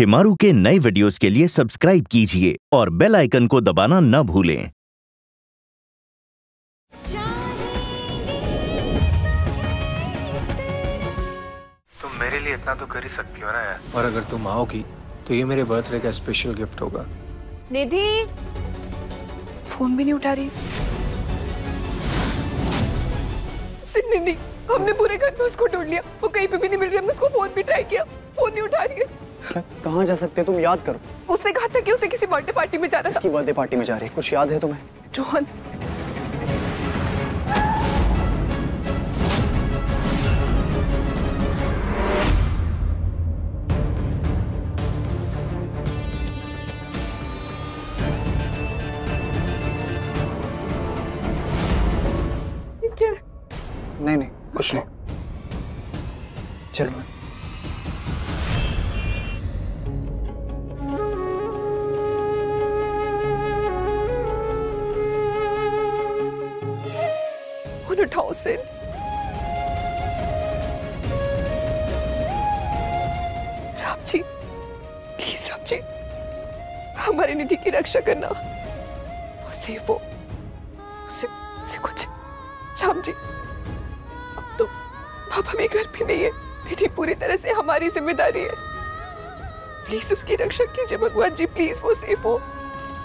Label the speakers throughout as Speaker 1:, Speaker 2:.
Speaker 1: शिमारू के नए वीडियोस के लिए सब्सक्राइब कीजिए और बेल आइकन को दबाना न भूलें।
Speaker 2: तुम मेरे लिए इतना तो कर ही सकती हो ना यार। और अगर तुम आओगी तो ये मेरे बर्थडे का स्पेशल गिफ्ट होगा।
Speaker 3: निधि! फ़ोन भी नहीं उठा रही। निधि हमने पूरे घर में उसको ढूंढ लिया। वो कहीं पे भी नहीं मिल रही हमने उसको फ़ोन भी ट्राई किया। फ़ोन नहीं उठा रही है।
Speaker 4: क्या? कहाँ जा सकते हैं? तुम याद करो।
Speaker 3: उसने कहा था कि उसे किसी बर्थडे पार्टी में जाना
Speaker 4: इसकी बर्थडे पार्टी में जा रही है? कुछ याद है तुम्हें?
Speaker 3: रोहन रक्षा करना। वो हो उसे उसे कुछ, राम जी, अब तो पापा भी घर पे नहीं है। निधि पूरी तरह से हमारी ज़िम्मेदारी है। प्लीज़ उसकी रक्षा कीजिए, भगवान जी, प्लीज़ वो सेफ़ हो।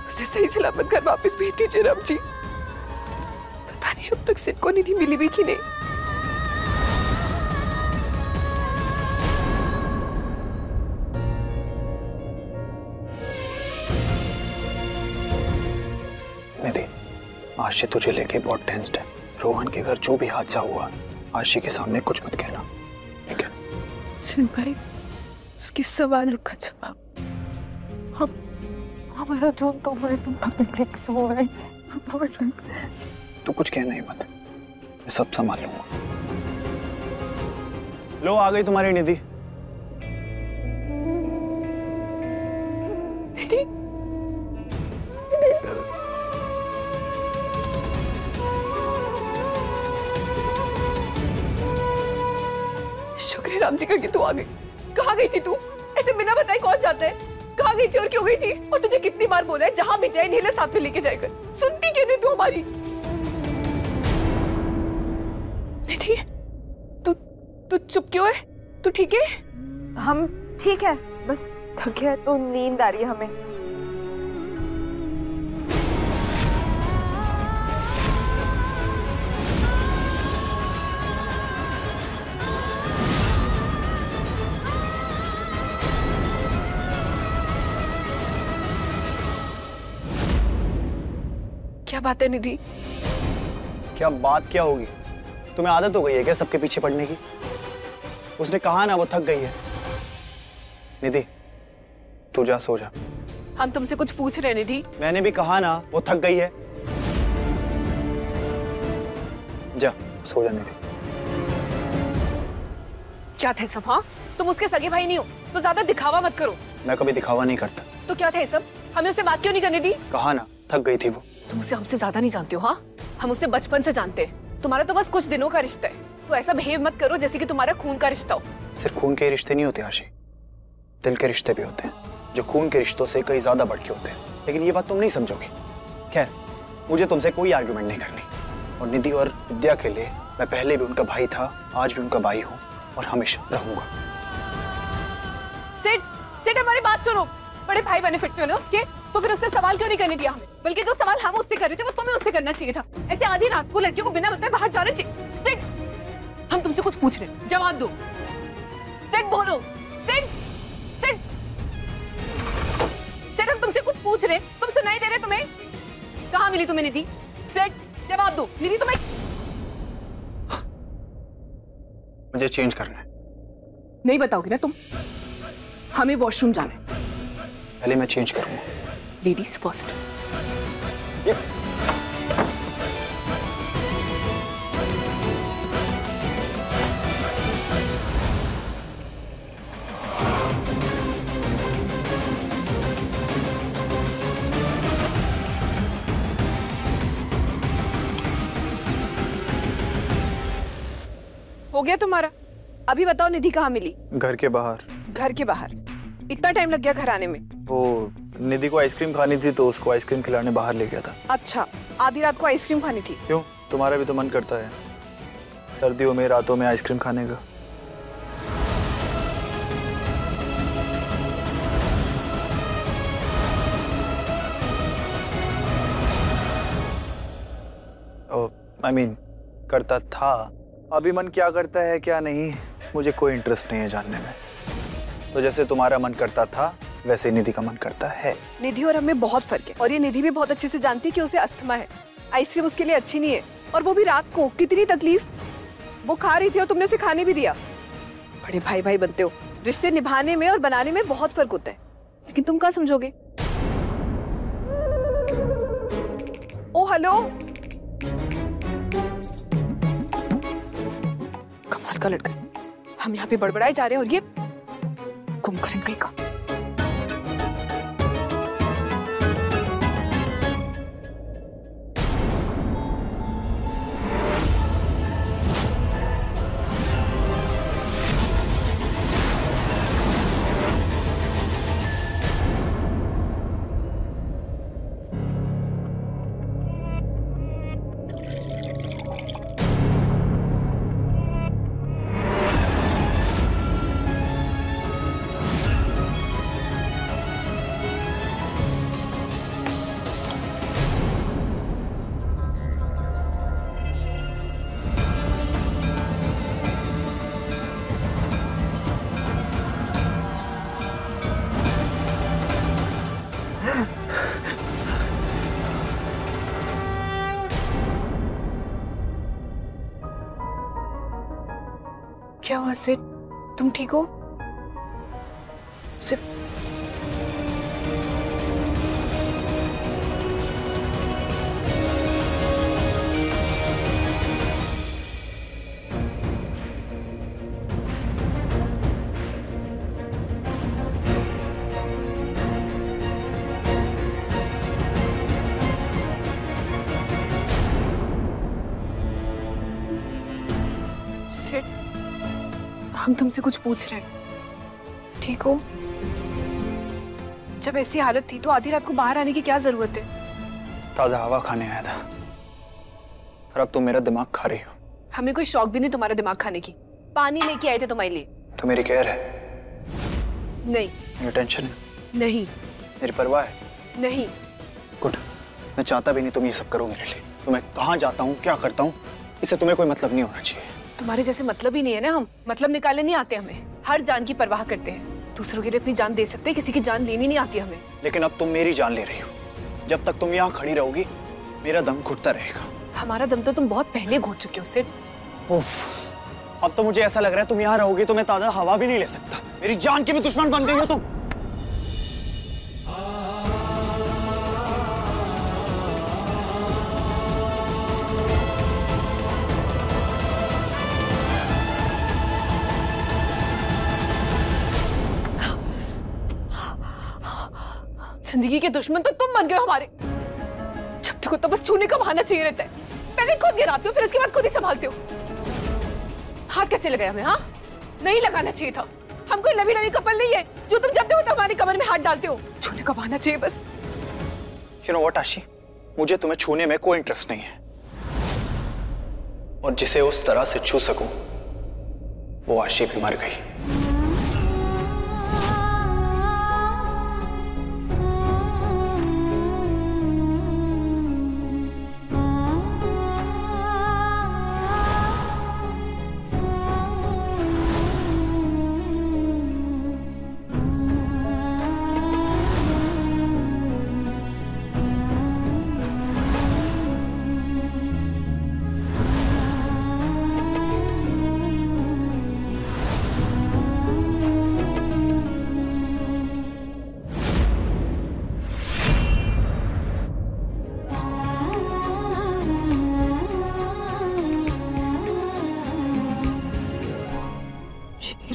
Speaker 3: उसे सही सलामत घर वापस भेज दीजिए, राम जी। पता नहीं अब तक सिद्ध को निधि मिली भी कि नहीं।
Speaker 4: आशी तुझे लेके बहुत टेंस्ड है। रोहन के घर जो भी हादसा हुआ आशी के सामने कुछ मत कहना। ठीक है?
Speaker 3: सिंह भाई उसके सवालों का जवाब। हम हमारा जो तो हमारे तुम हो। रहे
Speaker 4: तू कुछ कहना ही मत। मैं सब संभाल लूँगा। लो आ गई तुम्हारी निधि?
Speaker 3: है राम जी का कि तू आ गई कहाँ गई थी तू? ऐसे बिना बताए कौन जाता है? कहाँ गई थी और क्यों गई थी? और तुझे कितनी बार बोला है, जहाँ भी जाए, नीले साथ में लेके जाएगा। सुनती क्यों नहीं तू हमारी? तू तू चुप क्यों है? तू ठीक है?
Speaker 5: हम ठीक है, बस थके तो नींद आ रही है हमें।
Speaker 3: बात है निधि।
Speaker 4: क्या बात क्या होगी? तुम्हें आदत हो गई है क्या सबके पीछे पड़ने की? उसने कहा ना वो थक गई है। निधि तू जा सो जा।
Speaker 3: हम तुमसे कुछ पूछ रहे निधि।
Speaker 4: मैंने भी कहा ना वो थक गई है। जा सो जा निधि।
Speaker 3: क्या था सब हाँ? तुम उसके सगे भाई नहीं हो। तो ज़्यादा दिखावा मत करो।
Speaker 4: मैं कभी दिखावा नहीं करता।
Speaker 3: तो क्या था ये सब? हमें उससे बात क्यों नहीं करने दी?
Speaker 4: कहा ना थक गई थी वो।
Speaker 3: तुम उसे हमसे ज़्यादा नहीं जानते हो हाँ? हम उसे बचपन से जानते हैं। तुम्हारा तो बस कुछ दिनों का रिश्ता है। तो ऐसा बिहेव मत करो जैसे कि तुम्हारा खून का रिश्ता हो।
Speaker 4: सिर्फ़ खून के रिश्ते नहीं होते आशी। दिल के रिश्ते भी होते हैं जो खून के रिश्तों से कई ज़्यादा बढ़ के होते हैं। लेकिन ये बात तुम नहीं समझोगे। खैर मुझे तुमसे कोई आर्ग्यूमेंट नहीं करनी। और निधि और विद्या के लिए मैं पहले भी उनका भाई था आज भी उनका भाई हूँ और हमेशा रहूँगा।
Speaker 3: सेठ सेठ हमारी बात सुनो। बड़े भाई बेनिफिट में ना उसके? तो फिर उससे सवाल क्यों नहीं करने दिया हमें? बल्कि जो सवाल हम उससे कर रहे थे वो तुम्हें उससे करना चाहिए था। ऐसे आधी रात को लड़कियों को बिना बताए बाहर जाना चाहिए। हम तुमसे कुछ पूछ रहे जवाब दो। सेठ बोलो। सेठ सेठ सेठ हम तुमसे कुछ पूछ रहे तुम सुनाई दे रहे तुम्हें। कहाँ मिली तुम्हें निधि? सेठ जवाब दो। निधि तुम्हें
Speaker 4: मुझे चेंज करना है।
Speaker 3: नहीं बताओगे ना तुम। हमें वॉशरूम जाना है।
Speaker 4: पहले मैं चेंज करूँगा।
Speaker 3: लेडीज़ फ़र्स्ट हो गया तुम्हारा। अभी बताओ निधि कहाँ मिली?
Speaker 4: घर के बाहर।
Speaker 3: घर के बाहर। इतना टाइम लग गया घर आने में।
Speaker 4: वो निधि को आइसक्रीम खानी थी तो उसको आइसक्रीम खिलाने बाहर ले गया था।
Speaker 3: अच्छा आधी रात को आइसक्रीम खानी थी?
Speaker 4: क्यों? तुम्हारा भी तो मन करता है। सर्दियों में रातों में आइसक्रीम खाने का। आई मीन करता था। अभी मन क्या करता है क्या नहीं मुझे कोई इंटरेस्ट नहीं है जानने में। तो जैसे तुम्हारा मन करता था वैसे निधि का मन करता है।
Speaker 3: निधि और हमें बहुत फ़र्क है। और ये निधि भी बहुत अच्छे से जानती है कि उसे अस्थमा है। आइसक्रीम उसके लिए अच्छी नहीं है। और वो भी रात को कितनी तकलीफ़? वो खा रही थी और तुमने उसे खाने भी दिया। बड़े भाई भाई बनते हो। रिश्ते निभाने में और बनाने में बहुत फ़र्क होता है। लेकिन तुम कहाँ समझोगे? Oh, hello? कमाल का लड़का। हम यहाँ पे बड़बड़ाए जा रहे हैं और ये कुमकरण कहीं का हुआ तुम ठीक हो? सिर हम तुमसे कुछ पूछ रहे हैं। ठीक हो? जब ऐसी हालत थी तो आधी रात को बाहर आने की क्या ज़रूरत है?
Speaker 4: ताज़ा हवा खाने आया था। और अब तुम मेरा दिमाग खा रही हो।
Speaker 3: हमें कोई शौक भी नहीं तुम्हारा दिमाग खाने की। पानी लेके आए थे तुम्हारे लिए।
Speaker 4: तो मेरी केयर है?
Speaker 3: नहीं।
Speaker 4: मेरी टेंशन है?
Speaker 3: नहीं।
Speaker 4: मेरी परवाह है?
Speaker 3: नहीं।
Speaker 4: गुड मैं चाहता भी नहीं तुम ये सब करो मेरे लिए। तो मैं कहाँ जाता हूँ क्या करता हूँ इससे तुम्हें कोई मतलब नहीं होना चाहिए।
Speaker 3: तुम्हारे जैसे मतलब ही नहीं है ना हम। मतलब निकालने नहीं आते हमें। हर जान की परवाह करते हैं। दूसरों के लिए अपनी जान दे सकते हैं किसी की जान लेनी नहीं आती हमें।
Speaker 4: लेकिन अब तुम मेरी जान ले रही हो। जब तक तुम यहाँ खड़ी रहोगी मेरा दम घुटता रहेगा।
Speaker 3: हमारा दम तो तुम बहुत पहले घोट चुके हो सिर्फ़।
Speaker 4: उफ अब तो मुझे ऐसा लग रहा है तुम यहाँ रहोगी तो मैं ताज़ा हवा भी नहीं ले सकता। मेरी जान की भी दुश्मन बन गई हो तुम।
Speaker 3: ज़िंदगी के दुश्मन तो तुम बन गए हमारे। जब देखो तब बस छूने का बहाना चाहिए रहता है। पहले खुद गिराते हो, फिर उसके बाद खुद ही संभालते हो। हाथ कैसे लगाया हमें हाँ? नहीं लगाना चाहिए था। हम कोई लवी नवी कपल नहीं है। जो तुम जब देखो तब हमारी कमर में हाथ डालते हो। छूने का बहाना चाहिए बस।
Speaker 4: You know what Aashi? मुझे तुम्हें छूने में कोई इंटरेस्ट नहीं है। और जिसे उस तरह से छू सकूँ, वो आशी भी मर गई।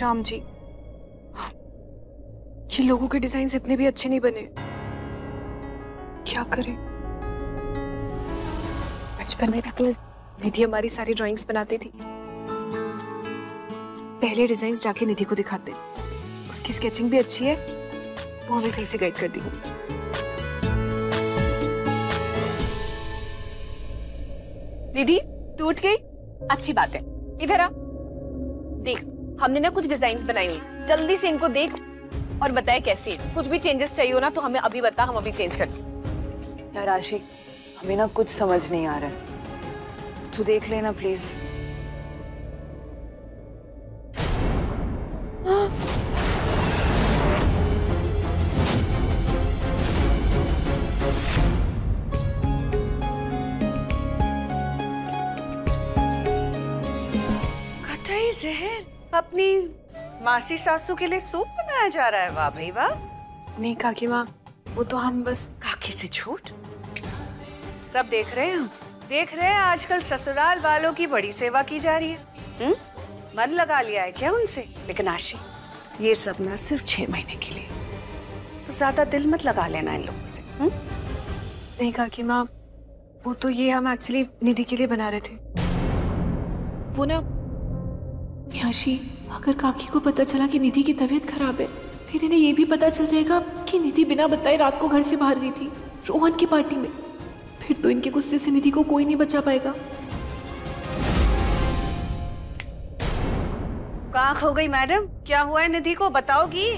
Speaker 3: राम जी, ये लोगों के डिज़ाइन इतने भी अच्छे नहीं बने। क्या करें? बचपन में भी निधि हमारी सारी ड्राइंग्स बनाती थी। पहले डिज़ाइन जाके निधि को दिखाते। उसकी स्केचिंग भी अच्छी है, वो हमें सही से गाइड कर दी निधि टूट गई? अच्छी बात है। इधर आ। देख। हमने ना कुछ डिज़ाइन बनाई हुई। जल्दी से इनको देख और बताए कैसी है। कुछ भी चेंजेस चाहिए हो ना तो हमें अभी बता हम अभी चेंज कर।
Speaker 6: यार आशी हमें ना कुछ समझ नहीं आ रहा है। तू देख लेना प्लीज़
Speaker 7: कतई जहर। अपनी मासी सासू के लिए सूप बनाया जा रहा है? वाह भाई वाह।
Speaker 3: नहीं काकी माँ वो तो हम बस
Speaker 7: काकी से झूठ सब देख रहे हैं? देख रहे हैं आजकल ससुराल वालों की बड़ी सेवा की जा रही है। हुँ? मन लगा लिया है क्या उनसे? लेकिन आशी ये सब ना सिर्फ़ छह महीने के लिए। तो ज़्यादा दिल मत लगा लेना इन लोगों से। हुँ?
Speaker 3: नहीं काकी माँ वो तो ये हम एक्चुअली निधि के लिए बना रहे थे। वो ना याशी अगर काकी को पता चला कि निधि की तबीयत खराब है फिर इन्हें ये भी पता चल जाएगा कि निधि बिना बताए रात को घर से बाहर गई थी रोहन की पार्टी में। फिर तो इनके गुस्से से निधि को कोई नहीं बचा पाएगा।
Speaker 7: कहाँ खो गई मैडम। क्या हुआ है? निधि को बताओगी?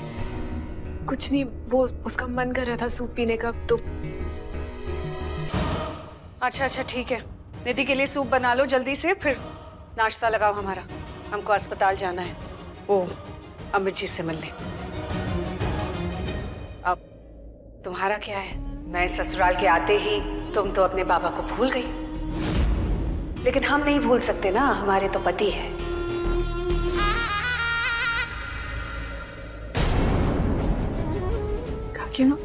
Speaker 3: कुछ नहीं वो उसका मन कर रहा था सूप पीने का तो
Speaker 7: अच्छा अच्छा ठीक है। निधि के लिए सूप बना लो जल्दी से फिर नाश्ता लगाओ हमारा। हमको अस्पताल जाना है। ओ अमित जी से मिलने। अब तुम्हारा क्या है? नए ससुराल के आते ही तुम तो अपने बाबा को भूल गई। लेकिन हम नहीं भूल सकते ना, हमारे तो पति है।
Speaker 3: काकी ना?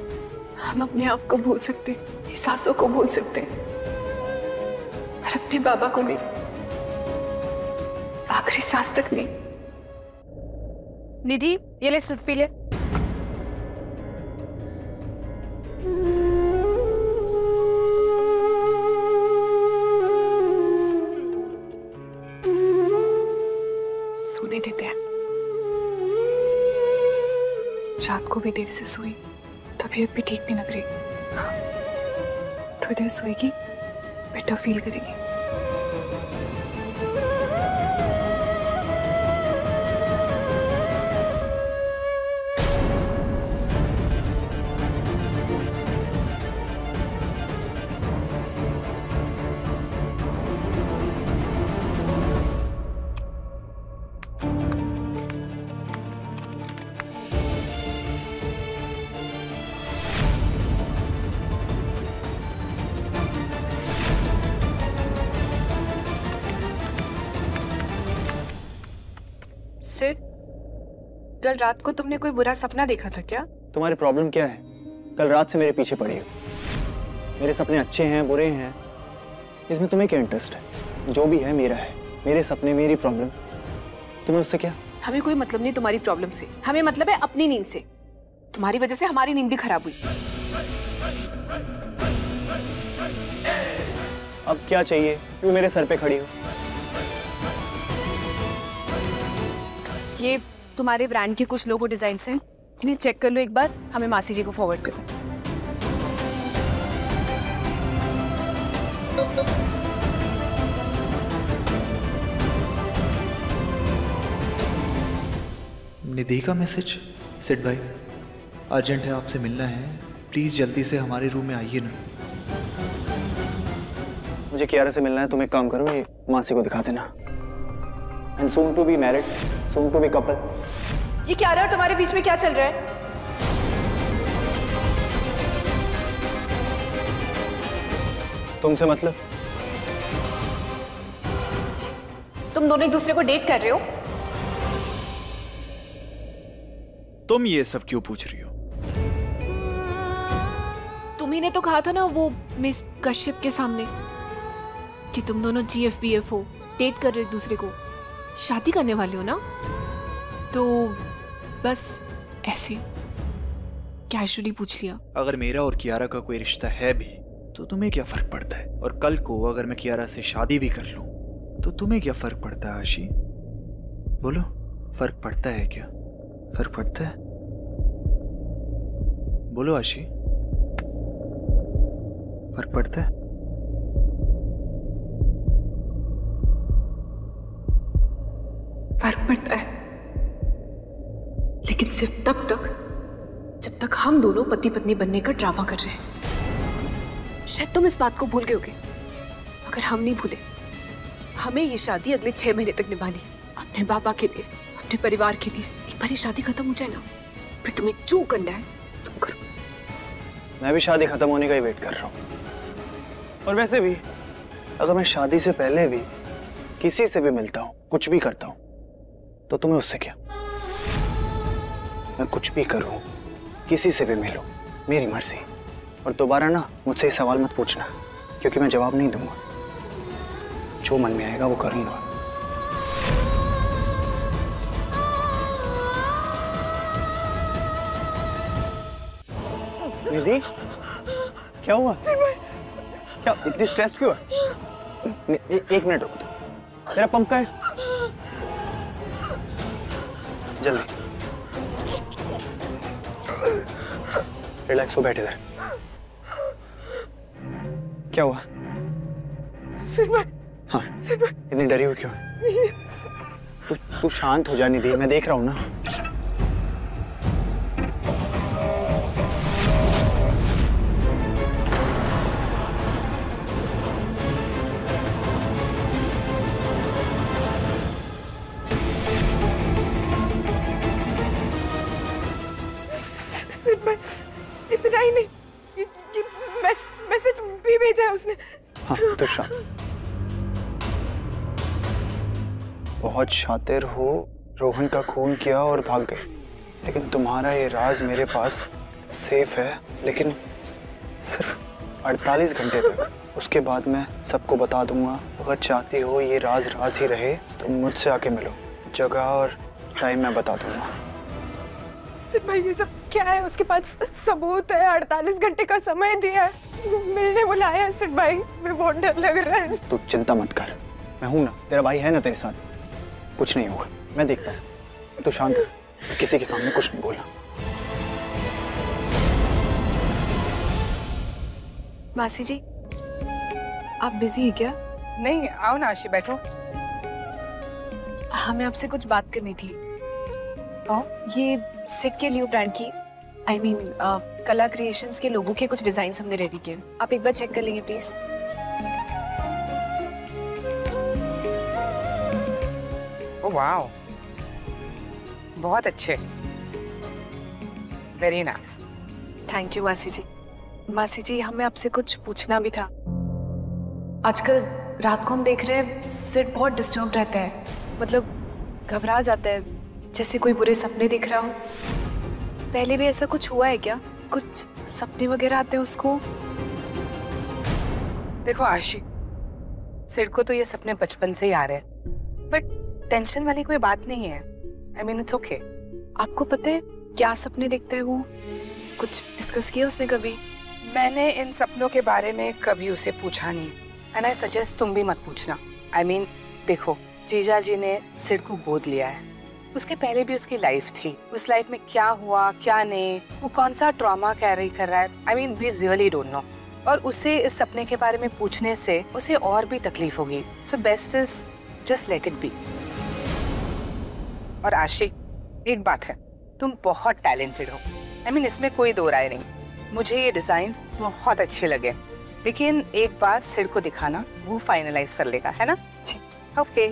Speaker 3: हम अपने आप को भूल सकते, सासों को भूल सकते। पर अपने बाबा को नहीं। आखिरी सांस तक नहीं। निधि ये ले सूप पी ले। सोने देते हैं रात को भी देर से सोई तबीयत भी ठीक नहीं लग रही। हाँ, थोड़ी देर सोएगी बेटर फील करेगी। कल रात को तुमने कोई बुरा सपना देखा था क्या?
Speaker 4: तुम्हारी प्रॉब्लम क्या है? कल रात से मेरे पीछे पड़ी हो। मेरे सपने अच्छे हैं बुरे हैं। इसमें तुम्हें क्या इंटरेस्ट है? जो भी है मेरा है। मेरे सपने मेरी प्रॉब्लम तुम्हें उससे क्या?
Speaker 3: हमें कोई मतलब नहीं तुम्हारी प्रॉब्लम से। हमें मतलब है अपनी नींद से। तुम्हारी वजह से हमारी नींद भी खराब हुई।
Speaker 4: अब क्या चाहिए? क्यों मेरे सर पे खड़ी हो?
Speaker 3: ये तुम्हारे ब्रांड के कुछ लोगो डिज़ाइन हैं। इन्हें चेक कर लो एक बार। हमें मासी जी को फॉरवर्ड कर। दो
Speaker 8: निधि का मैसेज सिड भाई अर्जेंट है आपसे मिलना है। प्लीज़ जल्दी से हमारे रूम में आइए ना।
Speaker 4: मुझे कियारा से मिलना है तुम एक काम करो ये मासी को दिखा देना। And soon to be married soon to be couple
Speaker 3: ये क्या रहा है तुम्हारे बीच में क्या चल रहा है?
Speaker 4: तुमसे मतलब?
Speaker 3: तुम दोनों एक दूसरे को डेट कर रहे हो?
Speaker 8: तुम ये सब क्यों पूछ रही हो?
Speaker 3: तुम्ही ने तो कहा था ना वो मिस कश्यप के सामने कि तुम दोनों जी एफ़ बी एफ़ हो डेट कर रहे हो एक दूसरे को। शादी करने वाले हो ना? तो बस ऐसे कैजुअली पूछ लिया।
Speaker 8: अगर मेरा और कियारा का कोई रिश्ता है भी तो तुम्हें क्या फ़र्क पड़ता है? और कल को अगर मैं कियारा से शादी भी कर लूँ तो तुम्हें क्या फ़र्क पड़ता है, आशी? बोलो, फ़र्क पड़ता है क्या? फ़र्क पड़ता है? बोलो, आशी। फ़र्क पड़ता है?
Speaker 3: फ़र्क पड़ता है। लेकिन सिर्फ़ तब तक, जब तक हम दोनों पति पत्नी बनने का ड्रामा कर रहे हैं। शायद तुम इस बात को भूल गए होगे। मगर हम नहीं भूले, हमें ये शादी अगले छह महीने तक निभानी अपने बाबा के लिए, अपने परिवार के लिए। एक बार ये शादी खत्म हो जाए ना, फिर तुम्हें जो करना है, तुम करो।
Speaker 4: मैं भी शादी खत्म होने का ही वेट कर रहा हूँ। और वैसे भी, अगर मैं शादी से पहले भी किसी से भी मिलता हूँ, कुछ भी करता हूँ तो तुम्हें उससे क्या? मैं कुछ भी करूँ, किसी से भी मिलूँ, मेरी मर्ज़ी। और दोबारा ना मुझसे ये सवाल मत पूछना, क्योंकि मैं जवाब नहीं दूँगा। जो मन में आएगा वो करूँगा। निधि, क्या हुआ? क्या इतनी स्ट्रेस क्यों है? एक मिनट रुको तुम तेरा पंप का है? जल्दी। रिलैक्स हो बैठे इधर। क्या हुआ? हाँ। इतनी डरी हुई क्यों? तू तू शांत हो जानी थी मैं देख रहा हूँ ना।
Speaker 3: मैं इतना ही नहीं ये, ये मैस, मैसेज भी भेजा है उसने।
Speaker 4: हाँ बहुत शातिर हो रोहन का खून किया और भाग गए। लेकिन तुम्हारा ये राज मेरे पास सेफ़ है लेकिन सिर्फ़ 48 घंटे तक। उसके बाद मैं सबको बता दूँगा अगर चाहती हो ये राज राज ही रहे तो मुझसे आके मिलो। जगह और टाइम मैं बता दूँगा।
Speaker 3: सिर्फ़ भाई ये सब क्या है? उसके पास सबूत है अड़तालीस घंटे का समय दिया है। मिलने बुलाया है सिर्फ़ भाई। मैं बहुत डर लग रहा है।
Speaker 4: तू चिंता मत कर। मैं हूँ ना तेरा भाई है ना तेरे साथ। कुछ नहीं होगा। मैं देखता हूँ। तू शांत किसी के सामने कुछ नहीं बोलना।
Speaker 3: मासी जी आप बिज़ी हैं क्या?
Speaker 9: नहीं आओ ना आशी बैठो।
Speaker 3: हमें आपसे कुछ बात करनी थी।
Speaker 9: हाँ?
Speaker 3: ये सिक के न्यू ब्रांड की I I mean mean, Kala creations के लोगों के कुछ डिज़ाइन हमने रेडी किए। आप एक बार चेक कर लेंगे प्लीज़
Speaker 9: ओ वाओ बहुत अच्छे। वेरी नाइस
Speaker 3: थैंक यू मासी जी मासी जी हमें आपसे कुछ पूछना भी था। आजकल रात को हम देख रहे हैं सिर बहुत डिस्टर्ब रहता है। मतलब घबरा जाता है जैसे कोई बुरे सपने दिख रहा हो। पहले भी ऐसा कुछ हुआ है क्या? कुछ सपने वगैरह आते हैं उसको?
Speaker 9: देखो आशी सिर को तो ये सपने बचपन से ही आ रहे हैं। बट टेंशन वाली कोई बात नहीं है। आई मीन इट्स ओके
Speaker 3: आपको पता है क्या सपने देखता है वो? कुछ डिस्कस किया उसने कभी?
Speaker 9: मैंने इन सपनों के बारे में कभी उसे पूछा नहीं। एंड आई सजेस्ट तुम भी मत पूछना। आई I मीन mean, देखो जीजा जी ने सिर को गोद लिया है। उसके पहले भी उसकी लाइफ थी। उस लाइफ में क्या हुआ क्या नहीं वो कौन सा ट्रॉमा कैरी कर रहा है? I mean we really don't know और उसे इस सपने के बारे में पूछने से उसे और भी तकलीफ़ होगी। So best is just let it be और आशिक एक बात है तुम बहुत टैलेंटेड हो। आई I मीन mean, इसमें कोई दो राय नहीं। मुझे ये डिज़ाइन बहुत अच्छे लगे। लेकिन एक बार सिर को दिखाना वो फाइनलाइज कर लेगा है ना? ओके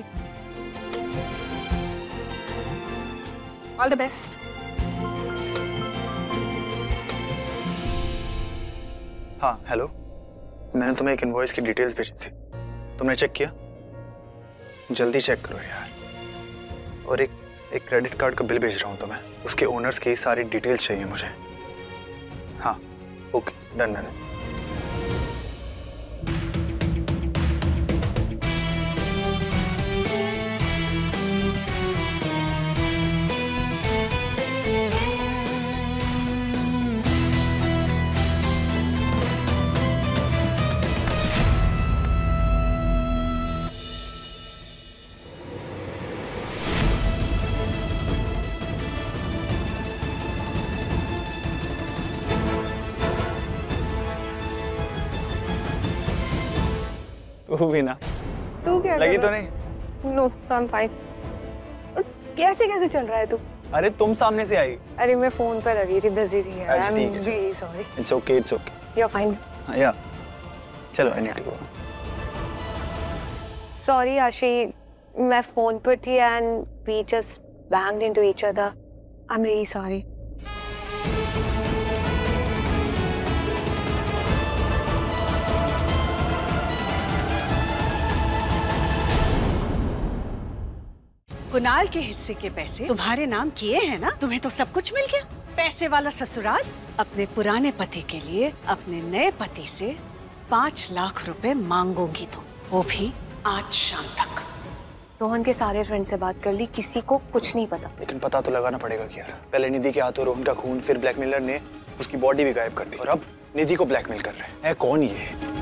Speaker 9: ऑल द बेस्ट
Speaker 4: हाँ हेलो मैंने तुम्हें एक इनवॉइस की डिटेल्स भेजी थी। तुमने चेक किया? जल्दी चेक करो यार। और एक एक क्रेडिट कार्ड का बिल भेज रहा हूँ तुम्हें। उसके ओनर्स की सारी डिटेल्स चाहिए मुझे। हाँ ओके डन डन तू भी ना।
Speaker 10: तू क्या
Speaker 4: लगी तो नहीं?
Speaker 10: नो आई एम फाइन कैसे कैसे चल रहा है तू?
Speaker 4: अरे तुम सामने से आई।
Speaker 10: अरे मैं फ़ोन पे लगी थी बिज़ी थी यार।
Speaker 4: अच्छा,
Speaker 10: I am really sorry
Speaker 4: it's okay it's okay
Speaker 10: you are fine
Speaker 4: yeah. चलो I need to go
Speaker 10: sorry Aashi मैं फ़ोन पर थी and we just banged into each other I am really sorry
Speaker 7: Kunal के हिस्से के पैसे तुम्हारे नाम किए हैं ना? तुम्हें तो सब कुछ मिल गया। पैसे वाला ससुराल अपने पुराने पति के लिए अपने नए पति से पाँच लाख रुपए मांगोगी तुम। वो भी आज शाम तक।
Speaker 10: रोहन के सारे फ्रेंड से बात कर ली किसी को कुछ नहीं पता।
Speaker 4: लेकिन पता तो लगाना पड़ेगा कि यार पहले निधि के हाथों रोहन का खून फिर ब्लैकमेलर ने उसकी बॉडी भी गायब कर दी। और अब निधि को ब्लैकमेल कर रहे हैं। कौन ये?